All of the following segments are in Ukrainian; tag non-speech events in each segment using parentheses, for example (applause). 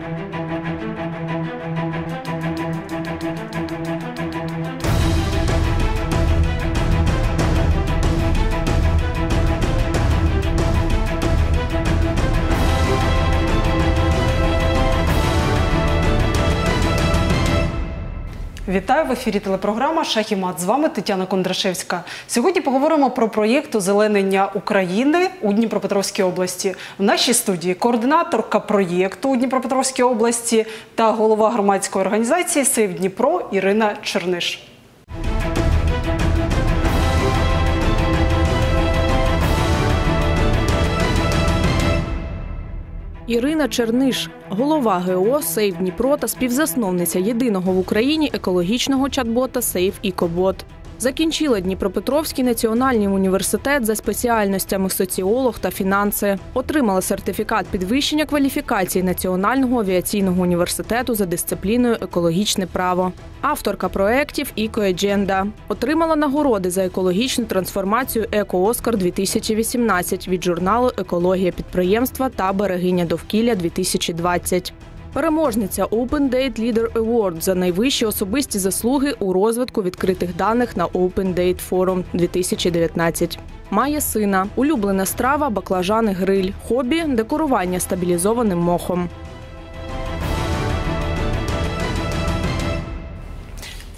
Thank you. Вітаю в ефірі телепрограма «Шах і мат». З вами Тетяна Кондрашевська. Сьогодні поговоримо про проєкт озеленення України у Дніпропетровській області. В нашій студії координаторка проєкту у Дніпропетровській області та голова громадської організації «Сейв Дніпро» Ірина Черниш. Ірина Черниш, голова ГО «Сейв Дніпро» та співзасновниця єдиного в Україні екологічного чат-бота «Сейв Ікобот». Закінчила Дніпропетровський національний університет за спеціальностями соціолог та фінанси. Отримала сертифікат підвищення кваліфікації Національного авіаційного університету за дисципліною екологічне право. Авторка проєктів «Іко-Едженда». Отримала нагороди за екологічну трансформацію «Еко-Оскар 2018 від журналу Екологія підприємства та берегиня довкілля 2020. Переможниця Open Date Leader Award за найвищі особисті заслуги у розвитку відкритих даних на Open Date Forum 2019. Має сина, улюблена страва, баклажани гриль, хобі декорування стабілізованим мохом.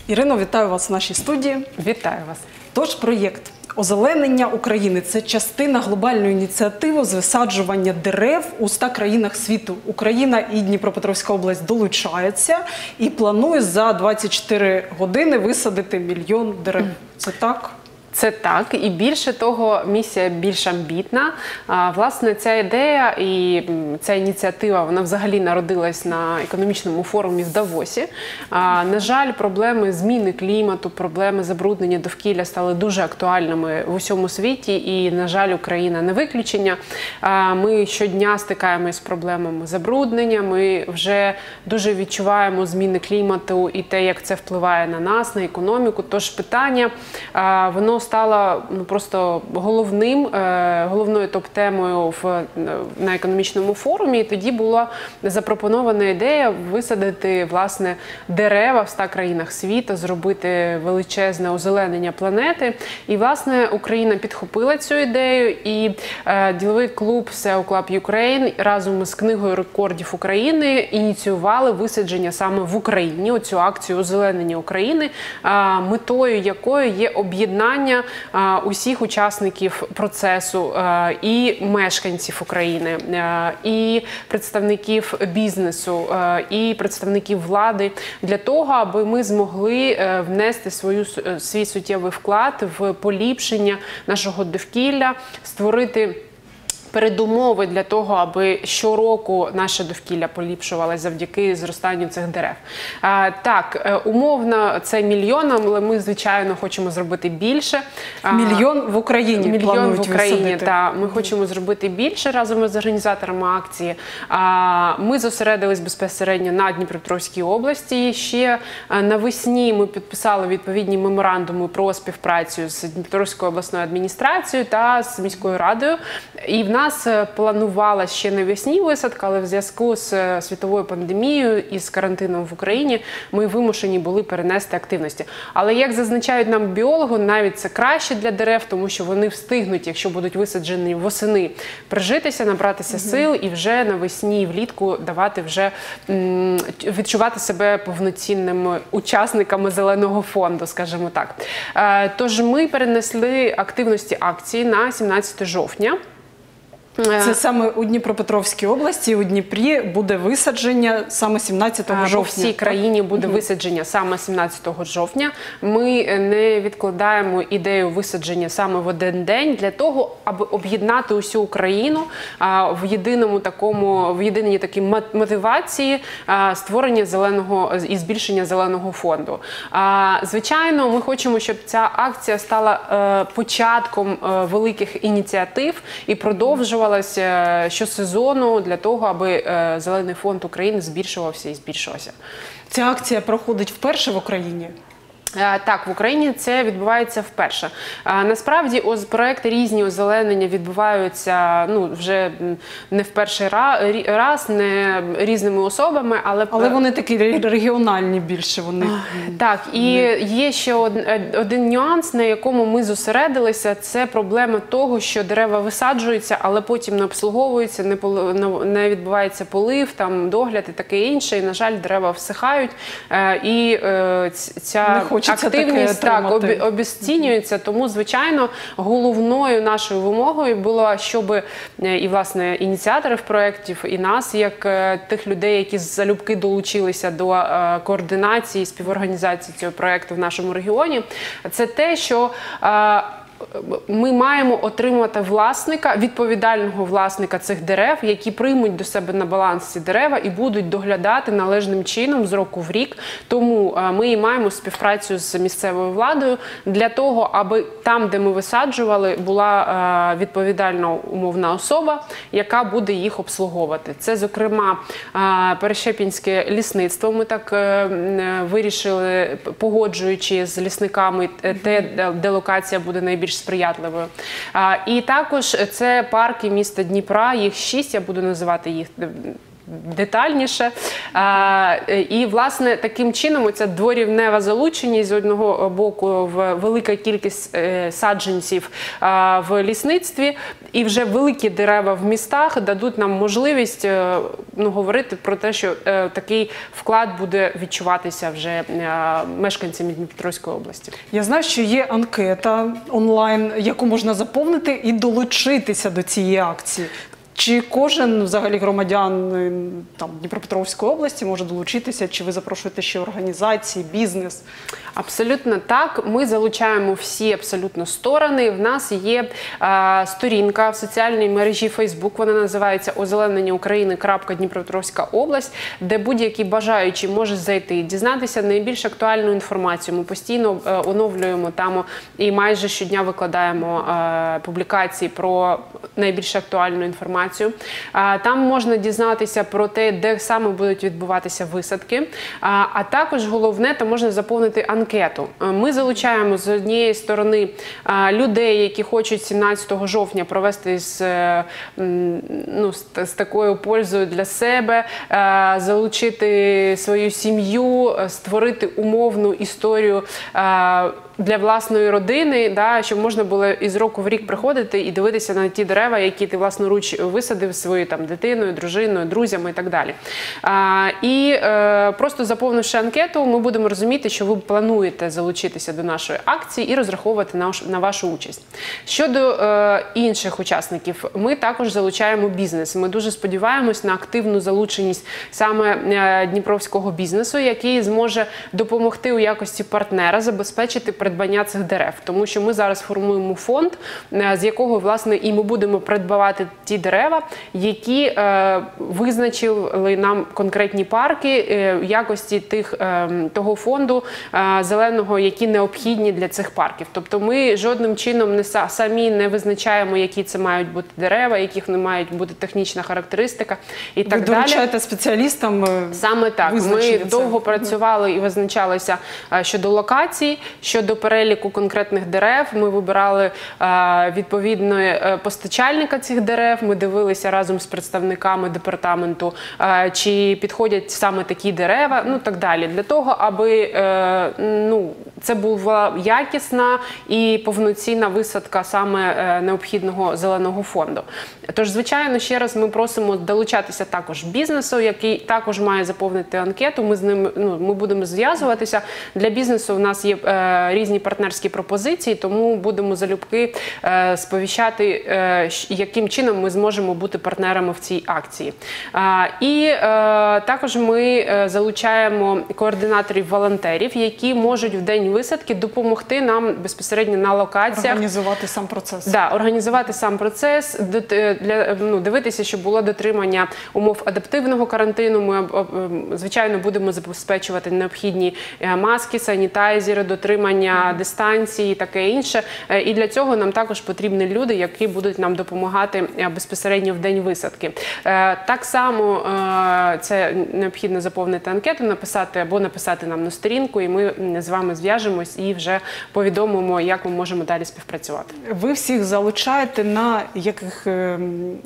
Ірино, вітаю вас в нашій студії. Вітаю вас. Тож проєкт озеленення України це частина глобальної ініціативи з висаджування дерев у 100 країнах світу. Україна і Дніпропетровська область долучаються і планує за 24 години висадити мільйон дерев. Це так? Це так, і більше того, місія більш амбітна. Власне, ця ідея і ця ініціатива вона взагалі народилась на економічному форумі в Давосі. На жаль, проблеми зміни клімату, проблеми забруднення довкілля стали дуже актуальними в усьому світі. І, на жаль, Україна не виключення. Ми щодня стикаємося з проблемами забруднення. Ми вже дуже відчуваємо зміни клімату і те, як це впливає на нас, на економіку. Тож питання воно стала ну просто головним е, головною топ-темою в на економічному форумі. І Тоді була запропонована ідея висадити власне дерева в 100 країнах світу, зробити величезне озеленення планети. І власне Україна підхопила цю ідею, і е, діловий клуб SEO Club Ukraine разом з книгою рекордів України ініціювали висадження саме в Україні. Оцю акцію озеленення України, е, метою якої є об'єднання усіх учасників процесу і мешканців України, і представників бізнесу, і представників влади для того, аби ми змогли е, внести свою свій суттєвий вклад в поліпшення нашого довкілля, створити передумови для того, аби щороку наше довкілля поліпшувалося завдяки зростанню цих дерев. Так, е, умовно, це мільйон, але ми, звичайно, хочемо зробити більше. Мільйон в Україні. Мільйон в Україні. Та ми хочемо зробити більше разом з організаторами акції. Ми зосередились безпосередньо на Дніпропетровській області. Ще е, навесні ми підписали відповідні меморандуми про співпрацю з Дніпропетровською обласною адміністрацією та з міською радою. І в нас нас е, планувала ще навесні висадка, але в зв'язку з е, світовою пандемією і з карантином в Україні ми вимушені були перенести активності. Але як зазначають нам біологи, навіть це краще для дерев, тому що вони встигнуть, якщо будуть висаджені восени, прижитися, набратися сил і вже навесні і влітку давати вже відчувати себе повноцінними учасниками зеленого фонду, скажімо так. Е, тож ми перенесли активності акції на 17 жовтня. Це е. саме у Дніпропетровській області, у Дніпрі буде висадження саме 17 жовтня. По всій країні буде висадження саме 17 жовтня. Ми не відкладаємо ідею висадження саме в один день для того, аби об'єднати усю Україну в єдиному такому, в єдиній такій мотивації створення зеленого і збільшення зеленого фонду. Звичайно, ми хочемо, щоб ця акція стала е, початком е, великих ініціатив і продовжувала збільшувалася щосезону для того, аби е, зелений фонд України збільшувався і збільшувався. Ця акція проходить вперше в Україні. Е, Так, в Україні це відбувається вперше. Е, Насправді, оз проекти різні озеленення відбуваються ну вже не в перший раз, не різними особами, але Але вони такі регіональні більше. Вони так, і є ще е, один нюанс, на якому ми зосередилися. Це проблема того, що дерева висаджуються, але потім не обслуговуються, не не- відбувається полив, там догляд і таке інше. І на жаль, дерева всихають. І ця Не хочеться таке активність так отримати. обіцінюється. Тому, звичайно, головною нашою вимогою було, щоб е, і власне ініціаторів проєктів, і нас, як е, тих людей, які залюбки долучилися до е, координації співорганізації цього проєкту в нашому регіоні, це те, що ми маємо отримати власника, відповідального власника цих дерев, які приймуть до себе на баланс ці дерева і будуть доглядати належним чином з року в рік. Тому е, ми маємо співпрацю з місцевою владою для того, аби там, де ми висаджували, була е, відповідальна умовна особа, яка буде їх обслуговувати. Це, зокрема, е, Перещепінське лісництво. Ми так вирішили, погоджуючи з лісниками те, де локація буде найбільш сприятливою. А, І також це парки міста Дніпра. Їх шість. Я буду називати їх. Детальніше і власне таким чином ця дворівнева залученість з одного боку в велика кількість е, саджанців в лісництві, і вже великі дерева в містах дадуть нам можливість е, ну, говорити про те, що е, такий вклад буде відчуватися вже мешканцями Дніпропетровської області. Я знаю, що є анкета онлайн, яку можна заповнити і долучитися до цієї акції. Чи кожен взагалі громадян е, там Дніпропетровської області може долучитися? Чи ви запрошуєте ще організації, бізнес? Абсолютно так. Ми залучаємо всі абсолютно сторони. В нас є е, сторінка в соціальній мережі Facebook, Вона називається Озеленення України. Дніпропетровська область, де будь-який бажаючий може зайти, дізнатися найбільш актуальну інформацію. Ми постійно е, оновлюємо там і майже щодня викладаємо е, публікації про найбільш актуальну інформацію. Е, Там можна дізнатися про те, де саме будуть відбуватися висадки. А також головне, там можна заповнити анкету. Е, Ми залучаємо з однієї сторони людей, які хочуть 17 жовтня провести з, е, ну, з, такою пользою для себе, е, залучити свою сім'ю, створити умовну історію. Для власної родини, да, щоб можна було із року в рік приходити і дивитися на ті дерева, які ти власноруч висадив своєю там дитиною, дружиною, друзями і так далі. А, і е, просто заповнивши анкету, ми будемо розуміти, що ви плануєте залучитися до нашої акції і розраховувати на, на вашу участь. Щодо е, інших учасників, ми також залучаємо бізнес. Ми дуже сподіваємось на активну залученість саме е, дніпровського бізнесу, який зможе допомогти у якості партнера забезпечити придбання цих дерев, тому що ми зараз формуємо фонд, е, з якого власне і ми будемо придбавати ті дерева, які е, визначили нам конкретні парки е, в якості тих е, того фонду е, зеленого, які необхідні для цих парків. Тобто, ми жодним чином не самі не визначаємо, які це мають бути дерева, яких не мають бути технічна характеристика і так ви далі. доручаєте спеціалістам? е, Саме так. Ми це? довго працювали і визначалися щодо локацій, щодо переліку конкретних дерев. Ми вибирали е, відповідно е, постачальника цих дерев. Ми дивилися разом з представниками департаменту, е, чи підходять саме такі дерева, ну так далі. Для того, аби ну, це була якісна і повноцінна висадка саме необхідного зеленого фонду. Тож, звичайно, ще раз ми просимо долучатися також бізнесу, який також має заповнити анкету. Ми з ним ну ми будемо зв'язуватися. Для бізнесу у нас є е, різні партнерські пропозиції, тому будемо залюбки е, сповіщати, е, яким чином ми зможемо бути партнерами в цій акції. І е, також ми залучаємо координаторів волонтерів, які можуть в день висадки допомогти нам безпосередньо на локаціях. організувати сам процес. Да, організувати сам процес, для ну дивитися, щоб було дотримання умов адаптивного карантину. Ми ем, звичайно будемо забезпечувати необхідні маски, санітайзери, дотримання дистанції, і таке інше. Е, І для цього нам також потрібні люди, які будуть нам допомагати е, безпосередньо в день висадки. Е, Так само це необхідно заповнити анкету, написати або написати нам на сторінку, і ми з вами зв'яжемо. зв'яжемось і вже повідомимо, як ми можемо далі співпрацювати. Ви всіх залучаєте на яких ем,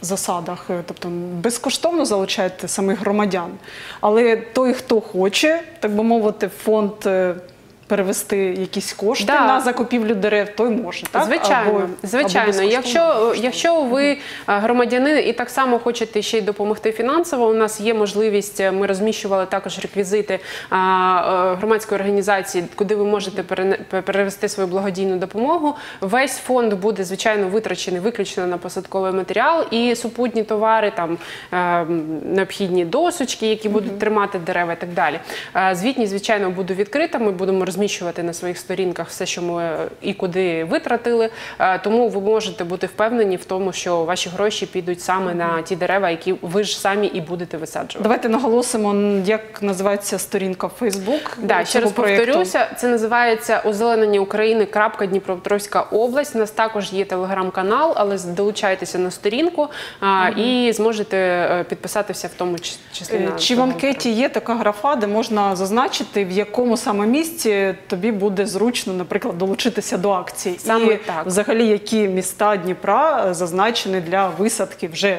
засадах? Тобто безкоштовно залучаєте самих громадян, але той, хто хоче, так би мовити, фонд. Перевести якісь кошти Да. на закупівлю дерев, той може, так? Звичайно, Або- звичайно. або якщо, якщо ви е, громадянин і так само хочете ще й допомогти фінансово, у нас є можливість. е, Ми розміщували також реквізити е, громадської організації, куди ви можете перевести свою благодійну допомогу. Весь фонд буде звичайно витрачений виключно на посадковий матеріал і супутні товари, там необхідні досочки, які будуть тримати дерева і так далі. Звітність, звичайно, буде відкрита. Ми будемо розміщувати на своїх сторінках все, що ми е, і куди витратили. Е, Тому ви можете бути впевнені в тому, що ваші гроші підуть саме на ті дерева, які ви ж самі і будете висаджувати. Давайте наголосимо, як називається сторінка в Фейсбук. Да, ще раз повторюся, це називається озеленення України. крапка Дніпропетровська область. У нас також є телеграм-канал, але долучайтеся на сторінку а, і зможете е, підписатися в тому числі. На Чи в анкеті є така графа, де можна зазначити, в якому саме місці тобі буде зручно, наприклад, долучитися до акції? Саме І так. взагалі, які міста Дніпра е, зазначені для висадки вже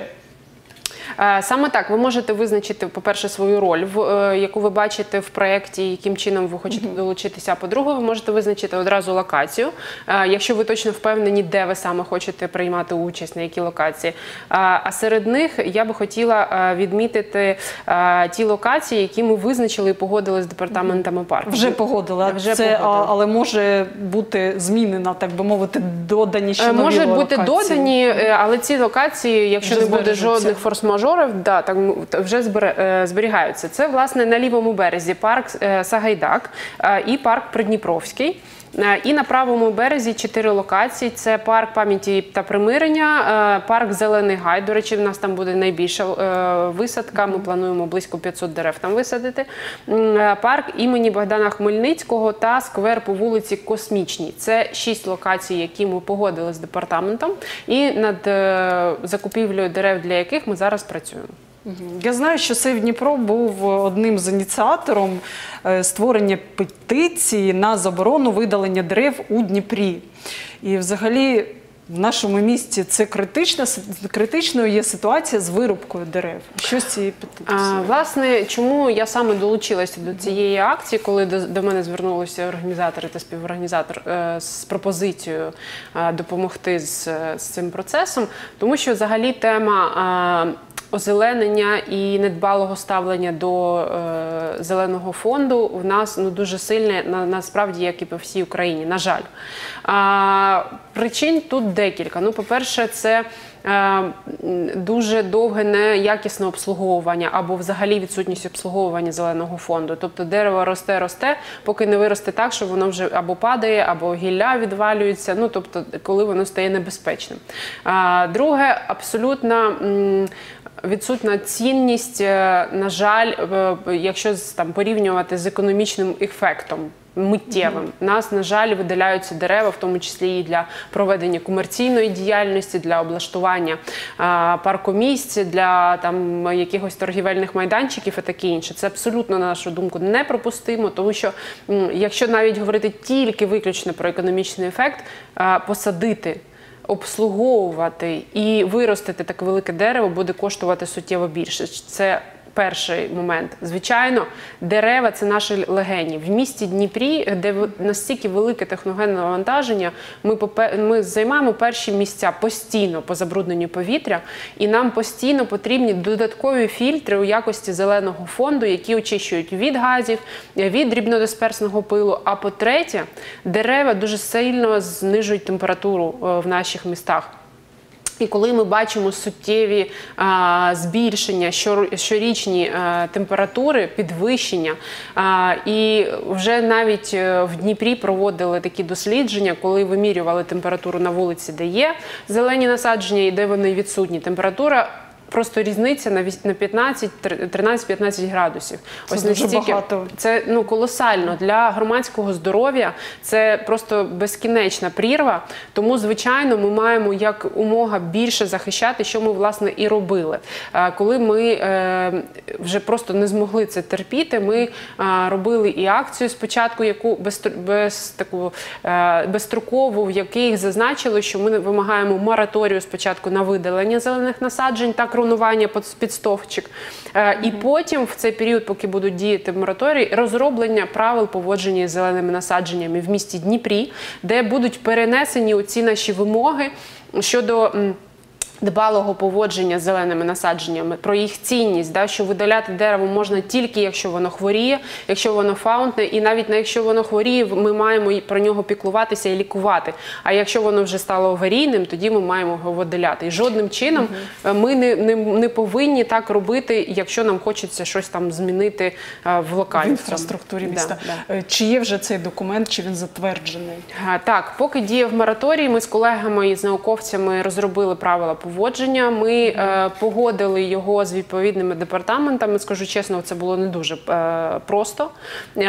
Саме так, ви можете визначити, по-перше, свою роль, в е, яку ви бачите в проєкті, яким чином ви хочете долучитися. А по-друге, ви можете визначити одразу локацію, е, якщо ви точно впевнені, де ви саме хочете приймати участь, на якій локації. Е, А серед них я би хотіла е, відмітити е, ті локації, які ми визначили і погодили з департаментами парку. вже погодили. Вже Це, погодили. але може бути змінена, так би мовити, додані ще Е, нові Можуть бути локації. додані, е, але ці локації, якщо Вже не буде жодних форс-мажорів, да, там вже е, зберігаються. Це власне на лівому березі парк е, Сагайдак е, і парк Придніпровський. Е, І на правому березі чотири локації: це парк пам'яті та примирення, е, парк Зелений Гай. До речі, в нас там буде найбільша е, висадка. Ми плануємо близько 500 дерев там висадити. Парк імені Богдана Хмельницького та сквер по вулиці Космічній. Це шість локацій, які ми погодили з департаментом, і над закупівлею дерев, для яких ми зараз працюємо. Я знаю, що Сейв Дніпро був одним з ініціатором е, створення петиції на заборону видалення дерев у Дніпрі. І взагалі в нашому місті це критична критичною є ситуація з вирубкою дерев. Що з цієї петиції? А, власне, чому я саме долучилася до цієї акції, коли до, до мене звернулися організатори та співорганізатор е, з пропозицією е, допомогти з, з цим процесом, тому що взагалі тема. е, Озеленення і недбалого ставлення до е, зеленого фонду в нас ну дуже сильне на, насправді, як і по всій Україні. На жаль, а, причин тут декілька. Ну, по-перше, це е, дуже довге неякісне обслуговування або взагалі відсутність обслуговування зеленого фонду. Тобто дерево росте, росте, поки не виросте так, що воно вже або падає, або гілля відвалюється. Ну тобто, коли воно стає небезпечним. Друге, абсолютно. Відсутна цінність, е, на жаль, е, якщо там порівнювати з економічним ефектом миттєвим. Нас, на жаль, видаляються дерева, в тому числі і для проведення комерційної діяльності, для облаштування а, паркомісць, для там якихось торгівельних майданчиків і таке інше. Це абсолютно, на нашу думку, непропустимо, тому що якщо навіть говорити тільки виключно про економічний ефект, а, посадити. Обслуговувати і виростити таке велике дерево буде коштувати суттєво більше. Це перший момент. Звичайно, дерева це наші легені. В місті Дніпрі, де настільки велике техногенне навантаження, ми, ми займаємо перші місця постійно по забрудненню повітря, і нам постійно потрібні додаткові фільтри у якості зеленого фонду, які очищують від газів, від дрібнодисперсного пилу. А по-третє, дерева дуже сильно знижують температуру е, в наших містах. І коли ми бачимо суттєві а, збільшення, щор- щорічні а, температури, підвищення, а, і вже навіть е, в Дніпрі проводили такі дослідження, коли вимірювали температуру на вулиці, де є зелені насадження і де вони відсутні. Температура просто різниця на віс- на 15, 13-15 градусів. Це дуже багато. Це ну колосально для громадського здоров'я. Це просто безкінечна прірва. Тому, звичайно, ми маємо як умога більше захищати, що ми власне і робили. Коли ми е, вже просто не змогли це терпіти, ми е, робили і акцію спочатку, яку без, без таку е, безстрокову, в якій зазначили, що ми вимагаємо мораторію спочатку на видалення зелених насаджень та кронування під- стовпчик. Е, І потім, в цей період, поки будуть діяти мораторій, розроблення правил поводження з зеленими насадженнями в місті Дніпрі, де будуть перенесені оці наші вимоги щодо. Дбалого поводження з зеленими насадженнями, про їх цінність, да, що видаляти дерево можна тільки якщо воно хворіє, якщо воно фаунтне, і навіть не якщо воно хворіє, ми маємо про нього піклуватися і лікувати. А якщо воно вже стало аварійним, тоді ми маємо його видаляти. І жодним чином е, ми не, не, не повинні так робити, якщо нам хочеться щось там змінити е, в В інфраструктурі міста. Да, да. Е, Чи є вже цей документ, чи він затверджений? А, Так, поки діяв мораторій, ми з колегами і з науковцями розробили правила поводження. Ми е, погодили його з відповідними департаментами. Скажу чесно, це було не дуже е, просто. А,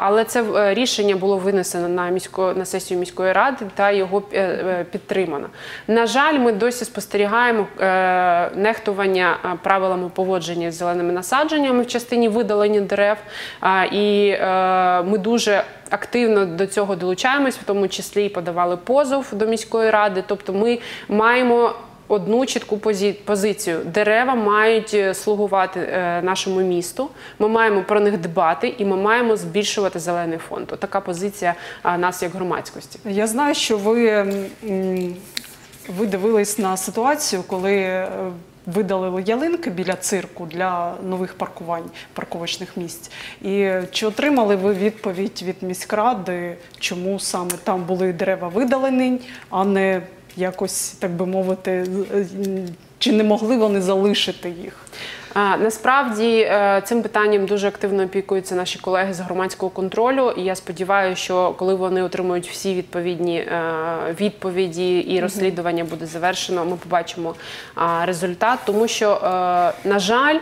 але це е, рішення було винесено на місько на сесію міської ради та його е, е, підтримано. На жаль, ми досі спостерігаємо е, нехтування е, правилами поводження з зеленими насадженнями в частині видалення дерев. І е, ми дуже активно до цього долучаємось, в тому числі і подавали позов до міської ради. Тобто, ми маємо. Одну чітку позицію. Дерева мають е, слугувати е, нашому місту. Ми маємо про них дбати і ми маємо збільшувати зелений фонд. Така позиція нас як громадськості. Я знаю, що ви, ви дивились на ситуацію, коли е, видалили ялинки біля цирку для нових паркувань, парковочних місць. І чи отримали ви відповідь від міськради, чому саме там були дерева видалені, а не якось, так би мовити, е, чи не могли вони залишити їх? Насправді е, цим питанням дуже активно опікуються наші колеги з громадського контролю. І я сподіваюся, що коли вони отримують всі відповідні е, відповіді і розслідування буде завершено, ми побачимо результат. Тому що, е, на жаль,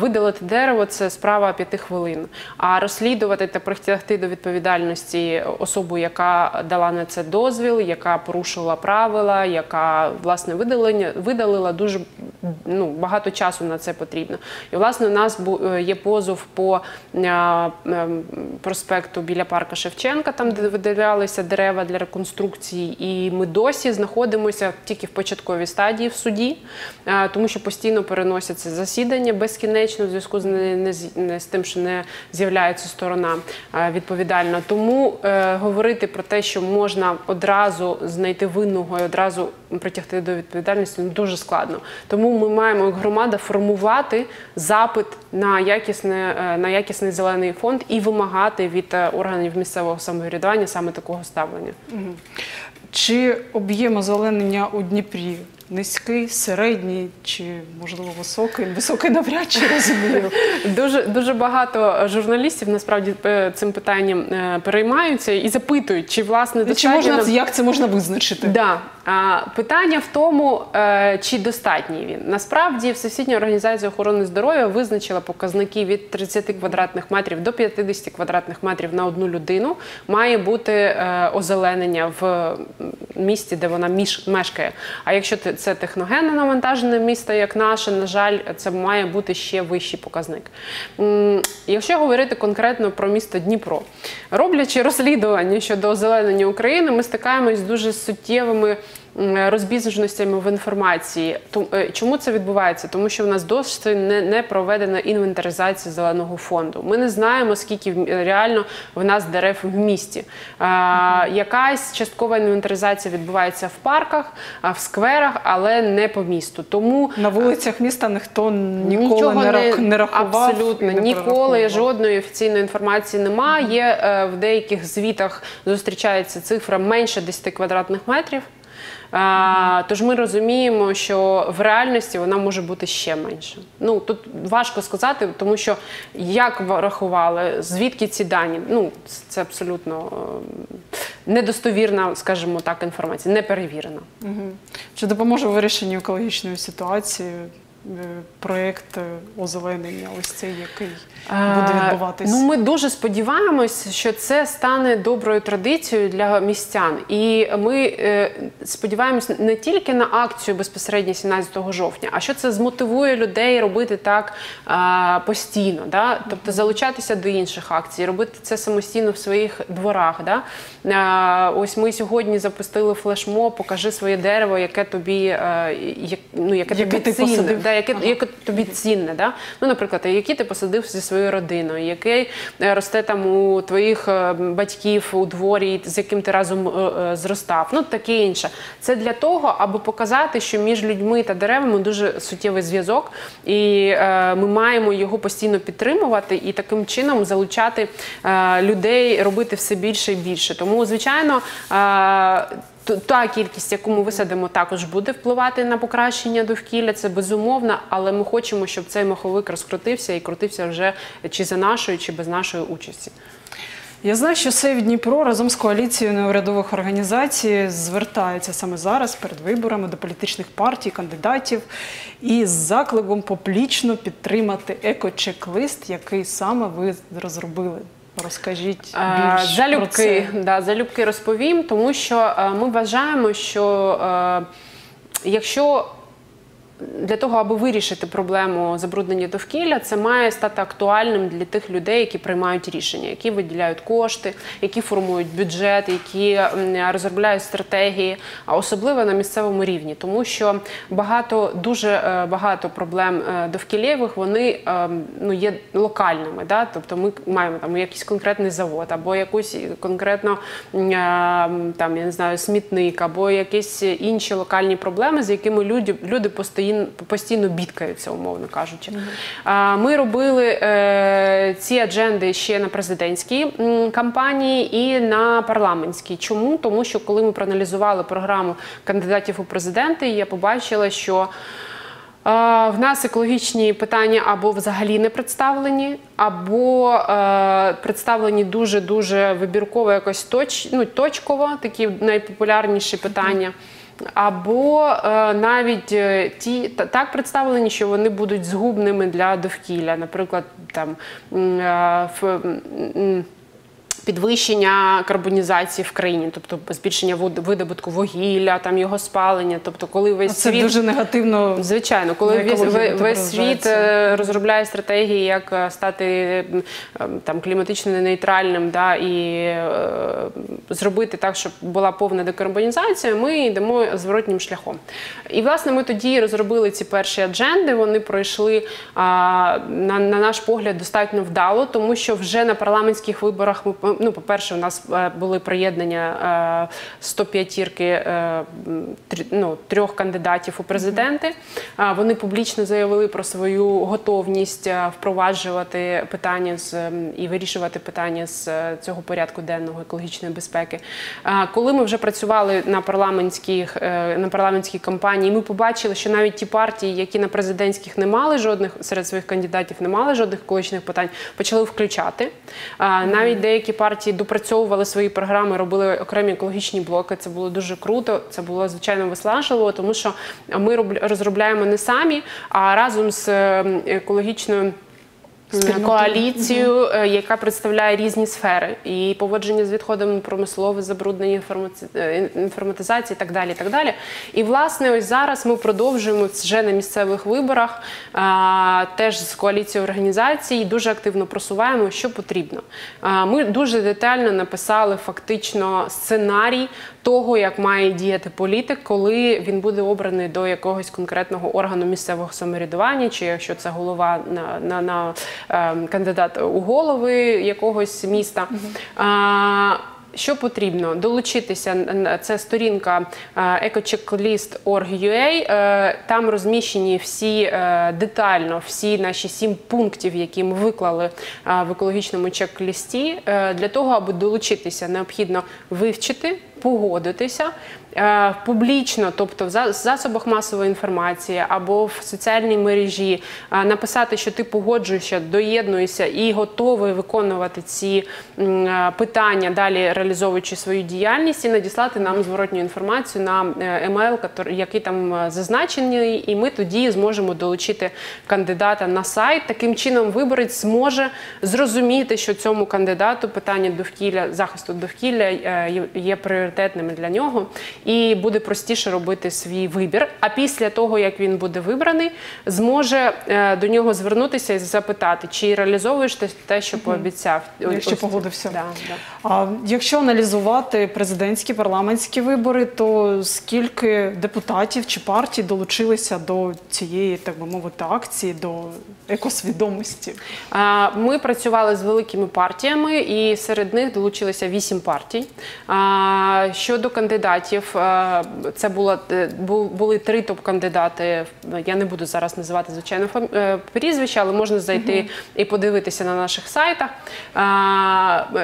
видалити дерево це справа п'яти хвилин. А розслідувати та притягти до відповідальності особу, яка дала на це дозвіл, яка порушила правила, яка власне видалення видалила дуже ну, багато часу на це потрібно. І власне у нас е, є позов по е, проспекту біля парка Шевченка, там де видалялися дерева для реконструкції, і ми досі знаходимося тільки в початковій стадії в суді, е, тому що постійно переносяться засідання безкінечно в зв'язку з не, не, з- тим, що не з'являється сторона відповідальна. Тому е, говорити про те, що можна одразу знайти винного і одразу притягти до відповідальності ну, дуже складно. Тому ми маємо як громада формувати запит на якісне е, на якісний зелений фонд і вимагати від е, органів місцевого самоврядування саме такого ставлення. Чи об'єм озеленення у Дніпрі низький, середній чи можливо високий? Високий навряд чи розумію. (laughs) Дуже дуже багато журналістів насправді е, цим питанням е, переймаються і запитують, чи власне Чи можна як це можна визначити? Да. Питання в тому, е, чи достатній він. Насправді, Всесвітня організація охорони здоров'я визначила показники від 30 квадратних метрів до 50 квадратних метрів на одну людину. Має бути озеленення в місті, де вона міш, мешкає. А якщо те- це техногенне навантажене місто, як наше, на жаль, це має бути ще вищий показник. Якщо говорити конкретно про місто Дніпро, роблячи розслідування щодо озеленення України, ми стикаємось з дуже суттєвими розбіжностями в інформації. Е, Чому це відбувається? Тому що в нас досі не, не проведена інвентаризація зеленого фонду. Ми не знаємо, скільки реально в нас дерев в місті. А, якась часткова інвентаризація відбувається в парках, в скверах, але не по місту. Тому На вулицях міста ніхто ніколи не, рах- не рахував. абсолютно не ніколи жодної офіційної інформації немає. Є е, в деяких звітах зустрічається цифра менше 10 квадратних метрів. Тож ми розуміємо, що в реальності вона може бути ще менше. Ну тут важко сказати, тому що як рахували, звідки ці дані? Ну це абсолютно е, недостовірна, скажімо так, інформація, не перевірена. Чи допоможе вирішенні екологічної ситуації проєкт е, озеленення, ось цей, який буде Е, відбуватись? Ну, ми дуже сподіваємось, що це стане доброю традицією для містян. І ми е, сподіваємось не тільки на акцію безпосередньо 17 жовтня, а що це змотивує людей робити так е, постійно, да? тобто залучатися до інших акцій, робити це самостійно в своїх дворах. Да? Ось ми сьогодні запустили флешмоб, покажи своє дерево, яке тобі ну, яке, Яке тобі ти цінне, да, яке, яке тобі цінне. Да? Ну, наприклад, які ти посадив зі своєю родиною, який е, росте там у твоїх е, батьків у дворі, з яким ти разом е, зростав. Ну, таке інше. Це для того, аби показати, що між людьми та деревами дуже суттєвий зв'язок, і ми маємо його постійно підтримувати і таким чином залучати людей робити все більше і більше. Тому, звичайно. Та кількість, яку ми висадимо, також буде впливати на покращення довкілля. Це безумовно, але ми хочемо, щоб цей маховик розкрутився і крутився вже чи за нашої, чи без нашої участі. Я знаю, що Сейв Дніпро разом з коаліцією неурядових організацій звертається саме зараз перед виборами до політичних партій, кандидатів і з закликом публічно підтримати еко-чек-лист, який саме ви розробили. Розкажіть Е, залюбки, про це. да, залюбки розповім, тому що е, ми вважаємо, що е, якщо для того, аби вирішити проблему забруднення довкілля, це має стати актуальним для тих людей, які приймають рішення, які виділяють кошти, які формують бюджет, які розробляють стратегії, а особливо на місцевому рівні, тому що багато дуже е, багато проблем е, довкілєвих вони е, ну є локальними. Да? Тобто ми маємо там якийсь конкретний завод, або якусь конкретно там я не знаю смітник, або якісь інші локальні проблеми, з якими люди, люди постійно постійно бідкаються, умовно кажучи. Ми робили е, ці адженди ще на президентській кампанії і на парламентській. Чому? Тому що коли ми проаналізували програму кандидатів у президенти, я побачила, що в нас екологічні питання або взагалі не представлені, або е, представлені дуже дуже вибірково, якось точ, ну, точково, такі найпопулярніші питання. Або е, навіть е, ті та- так представлені, що вони будуть згубними для довкілля, наприклад, там в. Підвищення карбонізації в країні, тобто збільшення видобутку вугілля, там його спалення. Тобто, коли весь Це світ дуже негативно. Звичайно, коли весь, весь світ е, розробляє стратегії, як е, стати е, там кліматично нейтральним, да і е, зробити так, щоб була повна декарбонізація, ми йдемо зворотнім шляхом. І власне ми тоді розробили ці перші адженди. Вони пройшли а, на, на наш погляд достатньо вдало, тому що вже на парламентських виборах ми ну, по-перше, у нас е, були приєднання 105-ірки ну, трьох кандидатів у президенти. Вони публічно заявили про свою готовність е, впроваджувати питання з і вирішувати питання з е, цього порядку денного екологічної безпеки. Коли ми вже працювали на парламентських е, на парламентській кампанії, ми побачили, що навіть ті партії, які на президентських не мали жодних серед своїх кандидатів, не мали жодних екологічних питань, почали включати. Навіть деякі партії допрацьовували свої програми, робили окремі екологічні блоки. Це було дуже круто. Це було звичайно виснажливо, тому що ми роб- розробляємо не самі, а разом з е, екологічною. Коаліцію, е, яка представляє різні сфери, і поводження з відходами промислове, забруднення е, інформатизації, і так далі. І так далі. І власне, ось зараз ми продовжуємо вже на місцевих виборах, а, теж з коаліцією організацій, дуже активно просуваємо, що потрібно. А, Ми дуже детально написали фактично сценарій того, як має діяти політик, коли він буде обраний до якогось конкретного органу місцевого самоврядування, чи якщо це голова на, на, на ем, кандидат у голови якогось міста. А, що потрібно? Долучитися це сторінка е, ecocchecklist.org.ua. Е, Там розміщені всі е, детально всі наші сім пунктів, які ми виклали е, в екологічному чек-лісті. Е, Для того, аби долучитися, необхідно вивчити погодитися публічно, тобто в засобах масової інформації або в соціальній мережі, е, написати, що ти погоджуєшся, доєднуєшся і готовий виконувати ці е, питання, далі реалізовуючи свою діяльність, і надіслати нам зворотню інформацію на е, емейл, який там е, зазначений, і ми тоді зможемо долучити кандидата на сайт. Таким чином, виборець зможе зрозуміти, що цьому кандидату питання довкілля захисту довкілля е, є пріоритетними для нього, і буде простіше робити свій вибір. А після того, як він буде вибраний, зможе е, до нього звернутися і запитати, чи реалізовуєш ти те, що пообіцяв. Якщо Ось погодився. Да, да. А якщо аналізувати президентські парламентські вибори, то скільки депутатів чи партій долучилися до цієї, так би мовити, акції, до екосвідомості? Ми працювали з великими партіями, і серед них долучилися вісім партій. Щодо кандидатів, це було е, були три топ-кандидати. Я не буду зараз називати звичайно е, прізвища, але можна зайти і подивитися на наших сайтах.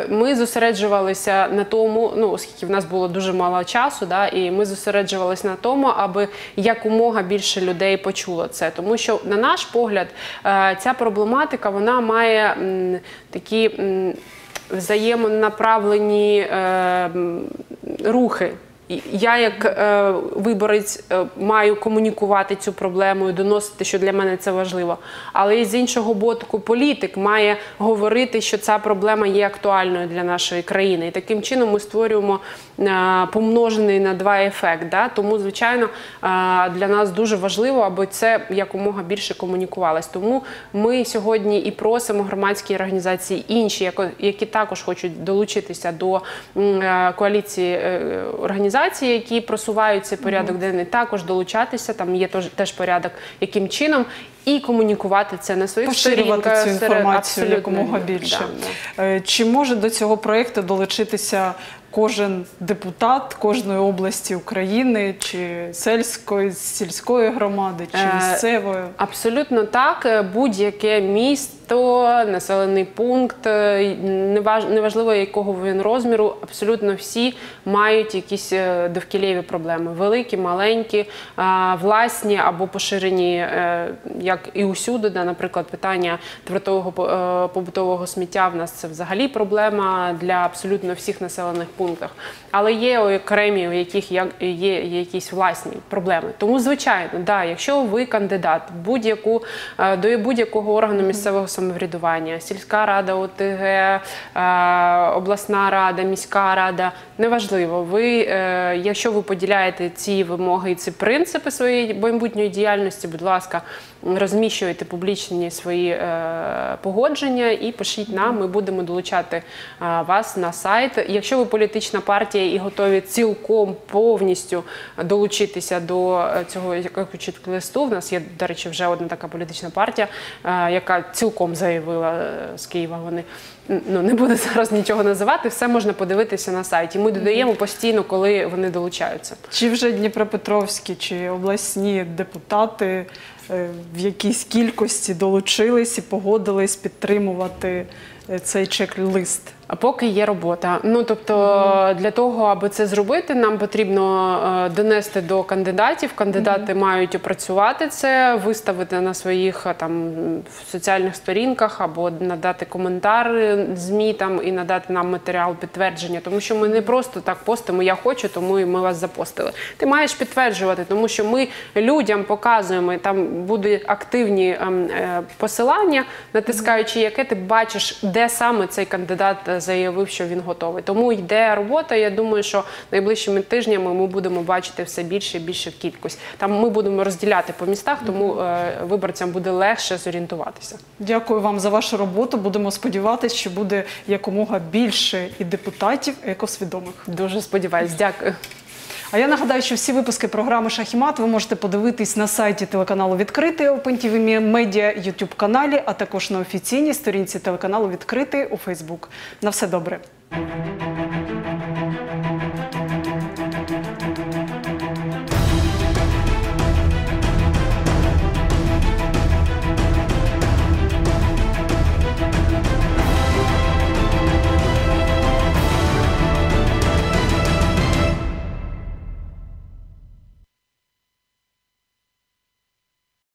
Ми зосереджувалися на тому, ну оскільки в нас було дуже мало часу, да, і ми зосереджувалися на тому, аби якомога більше людей почуло це. Тому що, на наш погляд, е, ця проблематика вона має м, такі м, взаємонаправлені е, рухи. Я, як е, виборець, е, маю комунікувати цю проблему і доносити, що для мене це важливо. Але з іншого боку, політик має говорити, що ця проблема є актуальною для нашої країни. І таким чином ми створюємо е, помножений на два ефект. Да? Тому, звичайно, е, для нас дуже важливо, аби це якомога більше комунікувалось. Тому ми сьогодні і просимо громадські організації, інші, які також хочуть долучитися до е, коаліції е, організацій, які просувають цей порядок денний, також долучатися. Там є теж, теж порядок, яким чином. І комунікувати це на своїх Поширювати цю інформацію якомога більше. да, да. Е, Чи може до цього проєкту долучитися кожен депутат кожної області України, чи сельської, сільської громади, чи Е, місцевої? Абсолютно так. Е, Будь-яке місто, населений пункт, е, неважливо якого він розміру, абсолютно всі мають якісь е, довкілєві проблеми: великі, маленькі, власні або поширені, е, як і усюди. Да, наприклад, питання твердого е, побутового сміття в нас це взагалі проблема для абсолютно всіх населених пунктах. Але є окремі, у яких є якісь власні проблеми. Тому, звичайно, да, якщо ви кандидат будь-яку е, до будь-якого органу місцевого самоврядування, сільська рада, ОТГ, е, обласна рада, міська рада, неважливо. Ви, е, якщо ви поділяєте ці вимоги і ці принципи своєї майбутньої діяльності, будь ласка, розміщуйте публічні свої е, погодження і пишіть нам. Ми будемо долучати е, вас на сайт. Якщо ви політична партія і готові цілком повністю долучитися до е, цього листу, в нас є, до речі, вже одна така політична партія, яка цілком заявила з Києва. Вони ну не буду (laughs) зараз нічого називати. Все можна подивитися на сайті. Ми додаємо постійно, коли вони долучаються. Чи вже Дніпропетровські чи обласні депутати е, в якійсь кількості долучились і погодились підтримувати е, цей чек-лист? А поки є робота. Ну тобто, для того, аби це зробити, нам потрібно е, донести до кандидатів. Кандидати мають опрацювати це, виставити на своїх е, там в соціальних сторінках або надати коментар змі там і надати нам матеріал підтвердження. Тому що ми не просто так постимо. Я хочу, тому і ми вас запостили. Ти маєш підтверджувати, тому що ми людям показуємо. і Там будуть активні ем, е, посилання, натискаючи, яке ти бачиш, де саме цей кандидат заявив, що він готовий. Тому йде робота. Я думаю, що найближчими тижнями ми будемо бачити все більше і більше кількість. Там ми будемо розділяти по містах, тому е, виборцям буде легше зорієнтуватися. Дякую вам за вашу роботу. Будемо сподіватися, що буде якомога більше і депутатів екосвідомих. Дуже сподіваюсь, дякую. А я нагадаю, що всі випуски програми Шахімат ви можете подивитись на сайті телеканалу Відкритий OpenTV медіа Ютуб каналі, а також на офіційній сторінці телеканалу Відкритий у Фейсбук. На все добре.